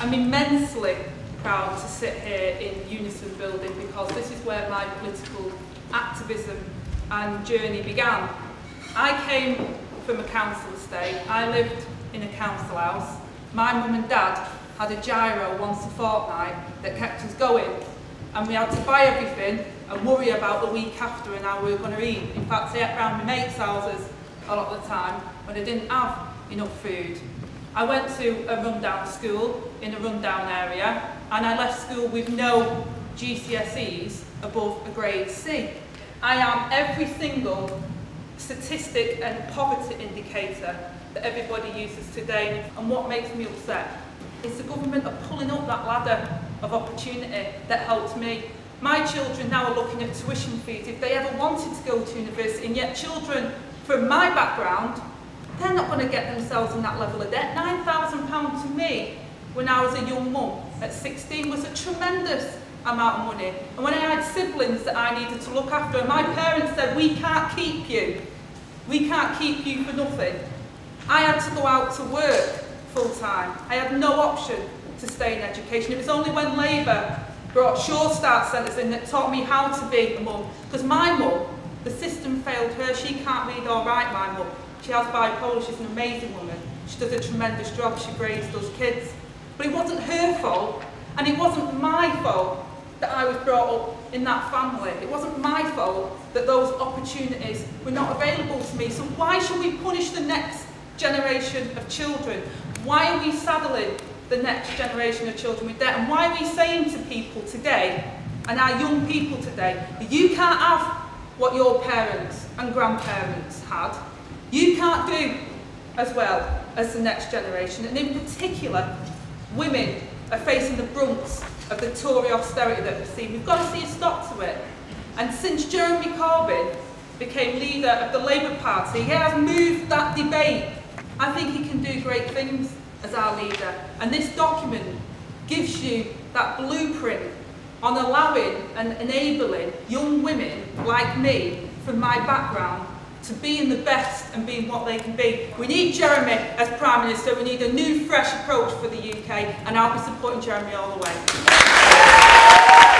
I'm immensely proud to sit here in Unison Building because this is where my political activism and journey began. I came from a council estate. I lived in a council house. My mum and dad had a giro once a fortnight that kept us going and we had to buy everything and worry about the week after and how we were going to eat. In fact, I ate around my mates' houses a lot of the time when I didn't have enough food. I went to a rundown school in a rundown area and I left school with no GCSEs above a grade C. I am every single statistic and poverty indicator that everybody uses today and what makes me upset is the government are pulling up that ladder of opportunity that helped me. My children now are looking at tuition fees if they ever wanted to go to university and yet children from my background they're not going to get themselves in that level of debt. £9,000 to me when I was a young mum at 16 was a tremendous amount of money. And when I had siblings that I needed to look after, my parents said, we can't keep you. We can't keep you for nothing. I had to go out to work full time. I had no option to stay in education. It was only when Labour brought Sure Start centres in that taught me how to be a mum. Because my mum, the system failed her. She can't read or write, my mum. She has bipolar, she's an amazing woman. She does a tremendous job, she raises those kids. But it wasn't her fault, and it wasn't my fault that I was brought up in that family. It wasn't my fault that those opportunities were not available to me. So why should we punish the next generation of children? Why are we saddling the next generation of children with debt? And why are we saying to people today, and our young people today, that you can't have what your parents and grandparents had, you can't do as well as the next generation. And in particular, women are facing the brunt of the Tory austerity that we've seen. We've got to see a stop to it. And since Jeremy Corbyn became leader of the Labour Party, he has moved that debate. I think he can do great things as our leader. And this document gives you that blueprint on allowing and enabling young women like me, from my background, to being the best and being what they can be. We need Jeremy as Prime Minister, we need a new fresh approach for the UK and I'll be supporting Jeremy all the way.